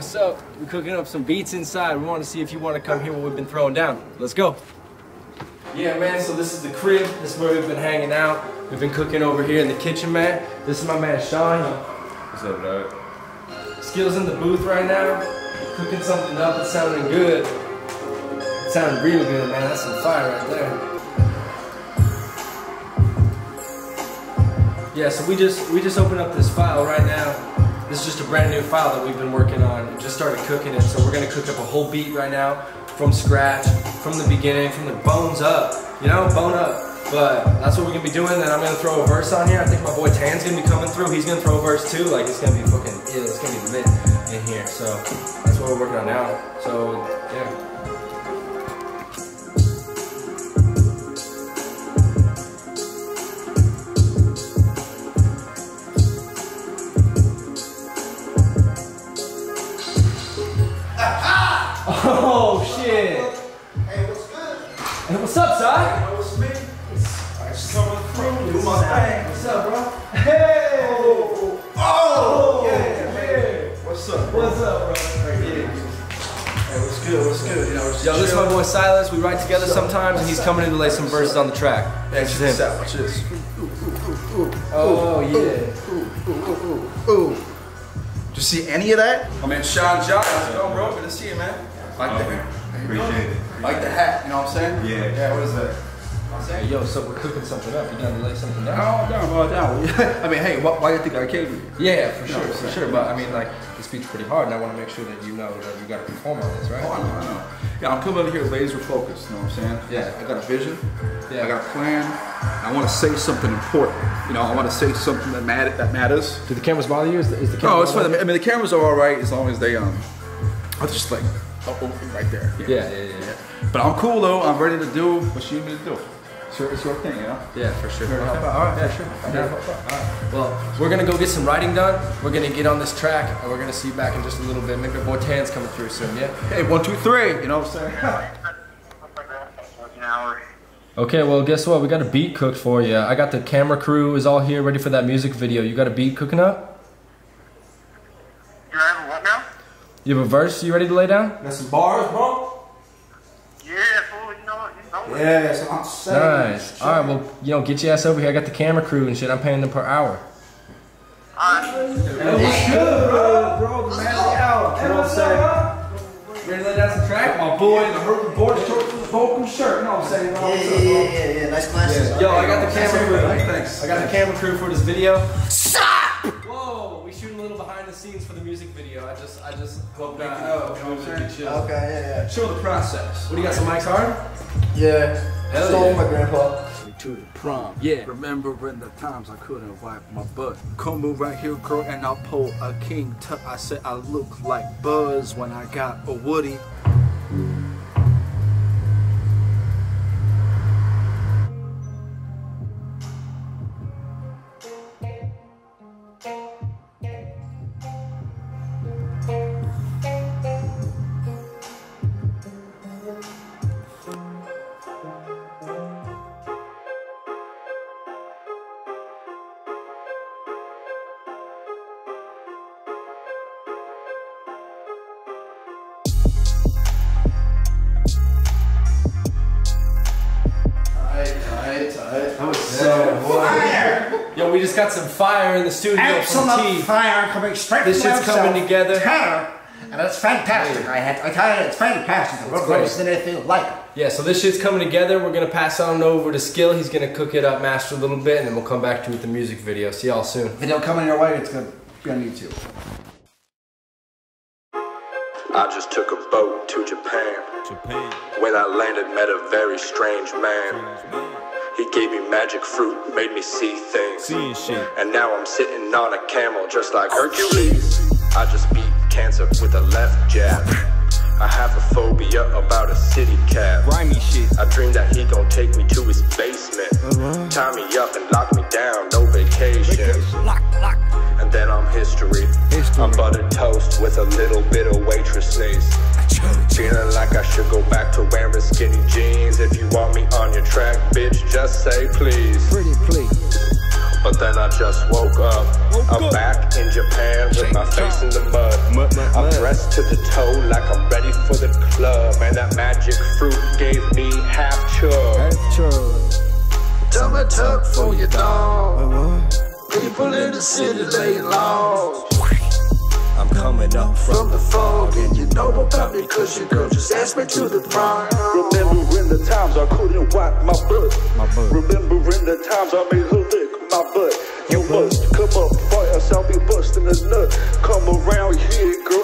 So, we're cooking up some beats inside. We want to see if you want to come hear what we've been throwing down. Let's go. Yeah, man, so this is the crib. This is where we've been hanging out. We've been cooking over here in the kitchen, man. This is my man, Sean. What's up, dog? Skills in the booth right now. Cooking something up. It's sounding good. It sounded real good, man. That's some fire right there. Yeah, so we just we just opened up this file right now. This is just a brand new file that we've been working on. Just started cooking it, so we're gonna cook up a whole beat right now from scratch, from the beginning, from the bones up. You know, bone up. But that's what we're gonna be doing. And I'm gonna throw a verse on here. I think my boy Tan's gonna be coming through. He's gonna throw a verse too. Like it's gonna be fucking ill. It's gonna be lit in here. So that's what we're working on now. So yeah. Oh shit! Hey, what's good? Hey, what's up, son? Hey, what's me? I just coming through. Do my thing. What's up, bro? Hey! Oh, oh, yeah, Hey! What's up, bro? What's up, bro? Hey, what's good? What's good? You know, it's Yo, this is my boy Silas. We write together sometimes, and he's coming in to lay some verses on the track. Hey, This check is this him. out. Watch this. Oh yeah. Ooh. Did you see any of that? My man Sean John. How's it going, bro? Good to see you, man. Like oh, the hat. Appreciate it. Like the hat. You know what I'm saying? Yeah. Yeah. What is that? Hey, yo, so we're cooking something up. You gotta lay something down? Oh, down, well, down. I mean, hey, why, why do you think I came here? Yeah, for No, sure, for sure. But I mean, like, this beat's pretty hard, and I want to make sure that you know that you got to perform on this, right? Oh, I know, I know. Yeah, I'm coming over here laser focused, you know what I'm saying? Yeah. I got a vision. Yeah. I got a plan. I want to say something important. You know, I want to say something that matter that matters. Do the cameras bother you? Is the, is the camera Oh, it's fine. I mean, the cameras are all right as long as they um, are just like oh, right there. you? Yeah, yeah, yeah, yeah. But I'm cool though. I'm ready to do what you need me to do. It's your, it's your thing, you know. Yeah, for sure. Sure, Okay. All right, Yeah, for sure. I'm Yeah. here to help out. All right. Well, we're gonna go get some writing done. We're gonna get on this track, and we're gonna see you back in just a little bit. Maybe boy Tan's coming through soon. Yeah. Hey, one, two, three. You know what I'm saying? Okay. Well, guess what? We got a beat cooked for you. I got the camera crew is all here, ready for that music video. You got a beat cooking up? You have a what now? You have a verse you ready to lay down? Got some bars, bro? Yeah, fool, you know what? You know it. Yeah, that's what I'm saying. Nice. All right. Well, you know, get your ass over here. I got the camera crew and shit. I'm paying them per hour. Alright. That was good, bro. Bro, the man out. You know what I'm saying? Ready to lay down some track? My boy the Herb board short with the vocal shirt. You know what I'm saying? Yeah, yeah, yeah, yeah, yeah. Nice glasses. Yo, I got the camera crew. Thanks. I got the camera crew for this video. Stop! Whoa, we shooting a little behind the scenes for the music video. I just, I just hope that. Uh, oh, you know what I'm saying? chill. Okay, yeah, Show the process. What do you got? Some mics hard? Yeah. Yeah. Hell Stole yeah. from my grandpa. to the prom. Yeah. Remembering the times I couldn't wipe my butt. Come move right here, girl, and I'll pull a king tuck. I said I look like Buzz when I got a Woody. Just got some fire in the studio from Absolute fire coming straight This from shit's coming myself, together. Tanner, and it's fantastic. I had, I tell you, it's fantastic. I've never great. seen anything like it. Yeah, so this shit's coming together. We're gonna pass on over to Skill. He's gonna cook it up, master a little bit, and then we'll come back to you with the music video. See y'all soon. If it don't come in your way, it's gonna be on YouTube. I just took a boat to Japan. Japan. When I landed, met a very strange man. He gave me magic fruit, made me see things. Seeing shit. And now I'm sitting on a camel just like Hercules. I just beat cancer with a left jab. I have a phobia about a city cab. Grimy shit. I dream that he gon' take me to his basement. Uh-huh. Tie me up and lock me down, no vacation. Lock, lock. And then I'm history. I'm buttered toast with a little bit of waitress sneeze. Feeling like I should go back to wearing just say please. Pretty please. But then I just woke up. I'm back in Japan with my face in the mud. I'm dressed to the toe like I'm ready for the club. And that magic fruit gave me half chub. Tummy tuck for your dog. People in the city lay low. Coming up From the fog, and you know about me, cause your girl just asked me to the prom. Remembering the times I couldn't wipe my butt. Remembering the times I made her lick my butt. You must come up for us, I'll be busting a nut. Come around here, girl,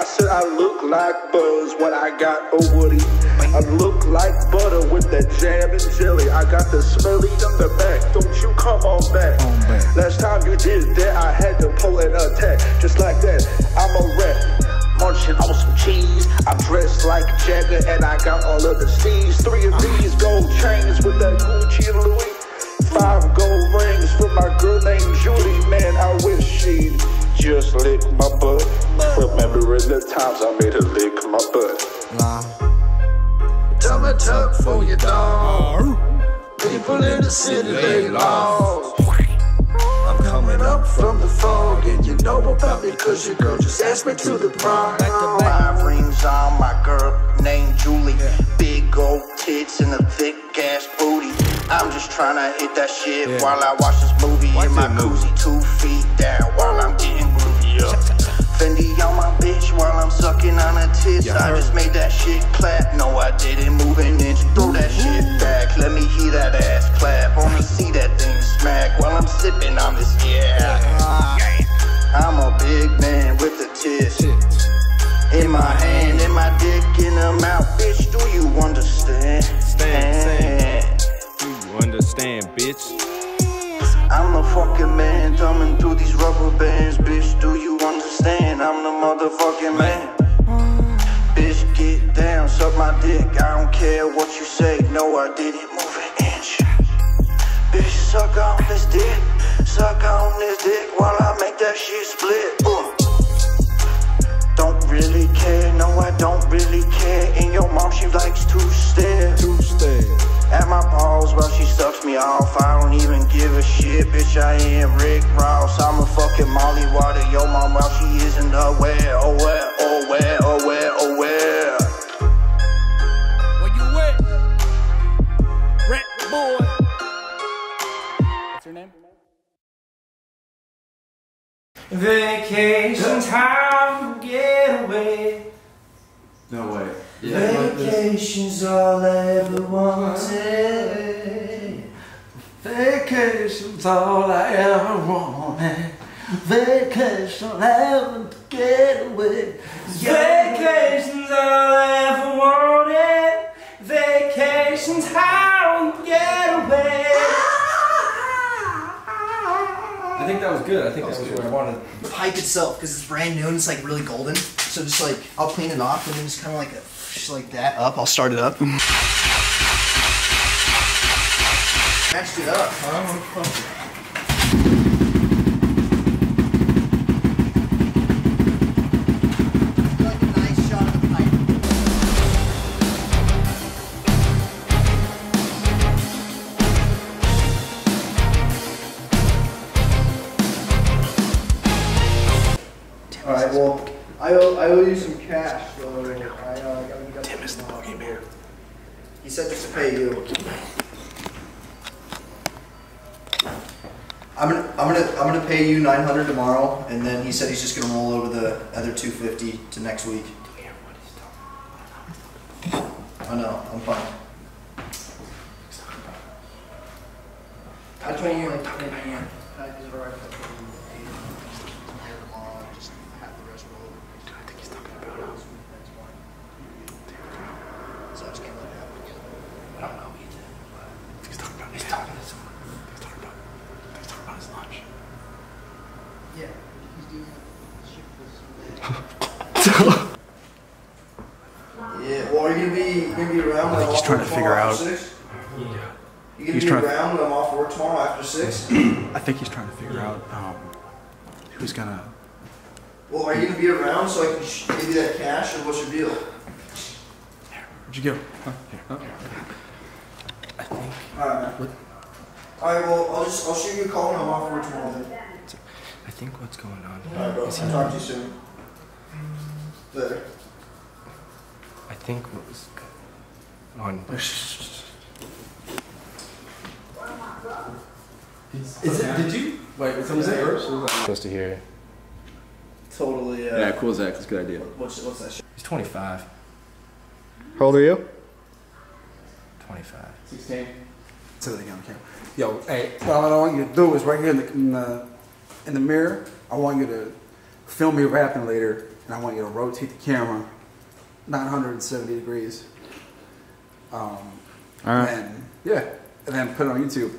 I said I look like Buzz when I got a Woody. I look like butter with that jam and jelly. I got the smelly on the back. Don't you come on back. Last time you did that, I had to pull an attack. Just like that, I'm a rat munching on some cheese. I'm dressed like Jagger and I got all of the C's. Three of these gold chains with that Gucci and Louis. Five gold rings for my girl named Judy. Man, I wish she'd just lick my butt. Remembering the times I made her lick my butt. Tummy tuck for your dog. People in the city lay low. I'm coming up From the fog, and you know about me, cause your girl just asked me to the prom. Five rings on my girl named Julie. Big old tits and a thick ass booty. I'm just trying to hit that shit while I watch this movie in my koozie. Two feet down while I'm getting groovy up. Fendi on my bitch while I'm sucking on her tits. I just made that shit clap. No, I didn't move an inch. Throw that shit back. Let me hear that ass clap. Wanna see that thing smack while I'm sipping on this, yeah. I'm a big man with a tits. In my hand, in my dick, in her mouth, bitch. Do you understand? Stand, Do you understand, bitch? I'm the fucking man, thumbing through these rubber bands, bitch. Do you understand? I'm the motherfucking man. Bitch, get down, suck my dick. I don't care what you say. No, I didn't move an inch. Bitch, suck on this dick, suck on this dick while I make that shit bitch. I am Rick Ross. I'm a fucking Molly Water. Yo, mom, while she isn't aware. Oh, where, oh, where, oh, where, oh, where. Where you at? Rat boy. What's her name? Vacation time, get away. No way. Vacation's all I ever wanted. Vacation's all I ever wanted. Vacation, heaven to get away. Vacation's all I ever wanted. Vacation's how to get away. I think that was good. I think that was what I wanted. The pipe itself, because it's brand new and it's like really golden. So just like, I'll clean it off and then just kind of like, a, just like that up. I'll start it up. Matched it up. Like a nice shot of the pipe. All right. Well, I owe, I owe you some cash. So I, uh, I gotta meet up Tim is the boogeyman. He said just to pay you. I'm gonna, I'm gonna, pay you 900 tomorrow, and then he said he's just gonna roll over the other 250 to next week. I know. I'm fine. I told you like talking about you. Is it alright if I put you eight here tomorrow and just have the rest roll over? Dude, I think he's talking about us. So I just can't let it happen again. I don't know either. He's talking about he's talking to someone. He's talking about he's talking about his lunch. Yeah, he's doing shit Yeah, well, are you gonna be you gonna be around? I think he's trying to figure out- Yeah. You gonna He's be trying- around when I'm off work tomorrow after six? I think he's trying to figure out um, who's gonna. Well, are you gonna be around so I can sh- give you that cash, or what's your deal? Where'd you go? Huh, here. Oh. Alright, man. All right, well, I'll just I'll shoot you a call and I'm off for tomorrow then. I think what's going on All right, bro. is I'll he- talk to you soon. Later. I think what was on. Is it, did you? Wait, was Was it yours? Supposed to hear. Totally. Uh, Yeah, cool Zach. That's a good idea. What's what's that shit? He's 25. How old are you? 25. 16. Say that again on camera. Yo, hey, what I want you to do is right here in the, in the in the mirror. I want you to film me rapping later, and I want you to rotate the camera 970 degrees. Um, right. And yeah, and then put it on YouTube.